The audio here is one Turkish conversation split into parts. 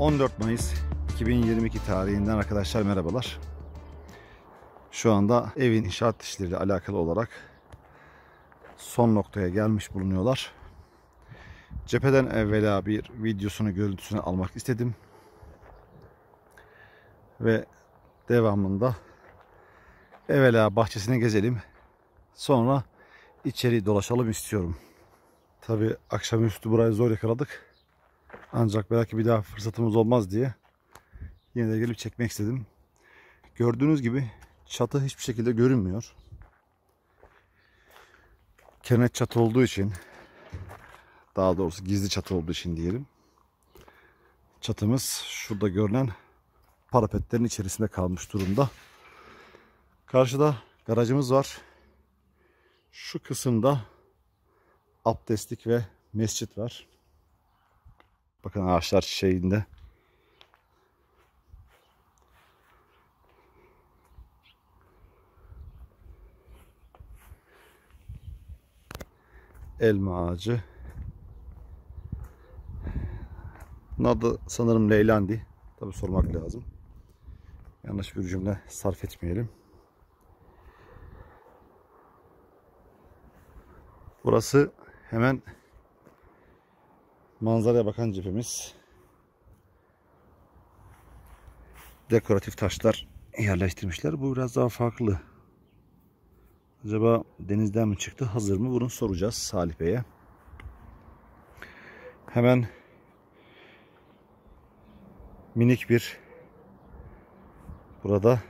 14 Mayıs 2022 tarihinden arkadaşlar merhabalar. Şu anda evin inşaat işleriyle alakalı olarak son noktaya gelmiş bulunuyorlar. Cepheden evvela bir videosunu görüntüsünü almak istedim. Ve devamında evvela bahçesine gezelim. Sonra içeri dolaşalım istiyorum. Tabi akşamüstü burayı zor yakaladık. Ancak belki bir daha fırsatımız olmaz diye yine de gelip çekmek istedim. Gördüğünüz gibi çatı hiçbir şekilde görünmüyor. Kenet çatı olduğu için daha doğrusu gizli çatı olduğu için diyelim. Çatımız şurada görünen parapetlerin içerisinde kalmış durumda. Karşıda garajımız var. Şu kısımda abdestlik ve mescit var. Bakın ağaçlar çiçeğinde. Elma ağacı. Bunun sanırım Leylandi. Tabi sormak lazım. Yanlış bir cümle sarf etmeyelim. Burası hemen manzaraya bakan cephemiz. Dekoratif taşlar yerleştirmişler. Bu biraz daha farklı. Acaba denizden mi çıktı? Hazır mı? Bunu soracağız Salih Bey'e. Hemen minik bir burada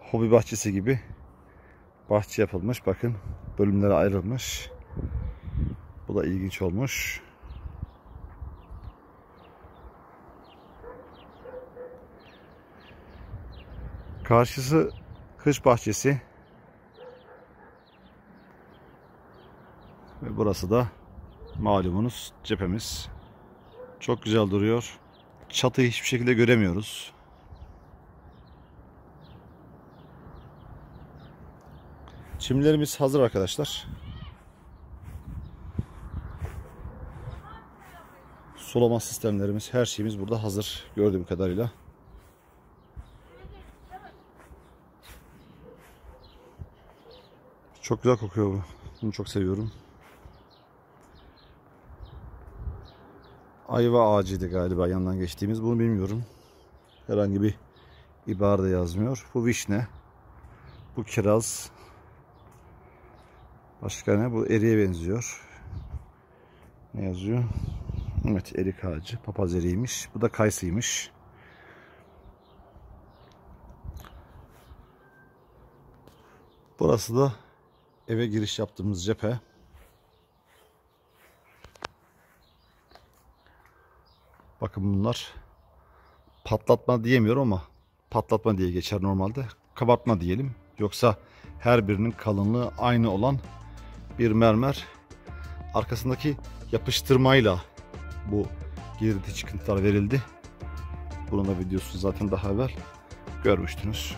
hobi bahçesi gibi bahçe yapılmış. Bakın bölümlere ayrılmış. Bu da ilginç olmuş. Karşısı kış bahçesi. Ve burası da malumunuz cephemiz. Çok güzel duruyor. Çatıyı hiçbir şekilde göremiyoruz. Çimlerimiz hazır arkadaşlar. Sulama sistemlerimiz, her şeyimiz burada hazır gördüğüm kadarıyla. Çok güzel kokuyor bu. Bunu çok seviyorum. Ayva ağacıydı galiba yandan geçtiğimiz. Bunu bilmiyorum. Herhangi bir ibare de yazmıyor. Bu vişne. Bu kiraz. Başka ne? Bu eriye benziyor. Ne yazıyor? Evet erik ağacı. Papaz eriğiymiş. Bu da kayısıymış. Burası da eve giriş yaptığımız cephe. Bakın bunlar patlatma diyemiyorum ama patlatma diye geçer normalde. Kabartma diyelim. Yoksa her birinin kalınlığı aynı olan bir mermer. Arkasındaki yapıştırmayla bu girdi çıkıntılar verildi. Bunun da videosu zaten daha evvel görmüştünüz.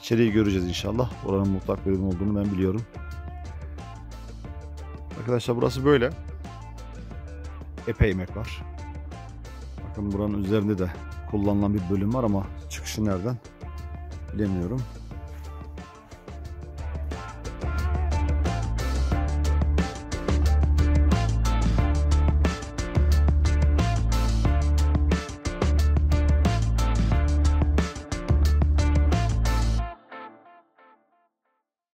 İçeriği göreceğiz inşallah. Oranın mutlak bölüm olduğunu ben biliyorum. Arkadaşlar burası böyle. Epey emek var. Bakın buranın üzerinde de kullanılan bir bölüm var ama çıkışı nereden bilemiyorum.